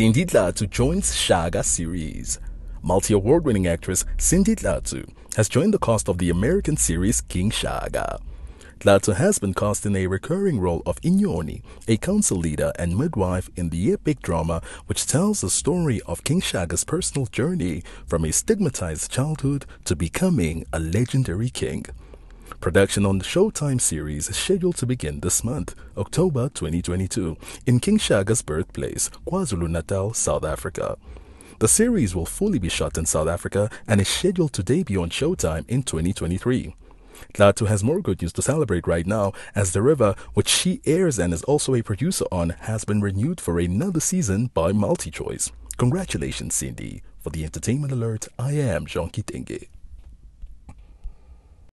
Sindi Dlathu joins Shaka series. Multi award winning actress Sindi Dlathu has joined the cast of the American series King Shaka. Dlathu has been cast in a recurring role of Inyoni, a council leader and midwife in the epic drama which tells the story of King Shaka's personal journey from a stigmatized childhood to becoming a legendary king. Production on the Showtime series is scheduled to begin this month, October 2022, in King Shaka's birthplace, KwaZulu-Natal, South Africa. The series will fully be shot in South Africa and is scheduled to debut on Showtime in 2023. Dlathu has more good news to celebrate right now as The River, which she airs and is also a producer on, has been renewed for another season by MultiChoice. Congratulations, Sindi. For the Entertainment Alert, I am Jean Kitenge.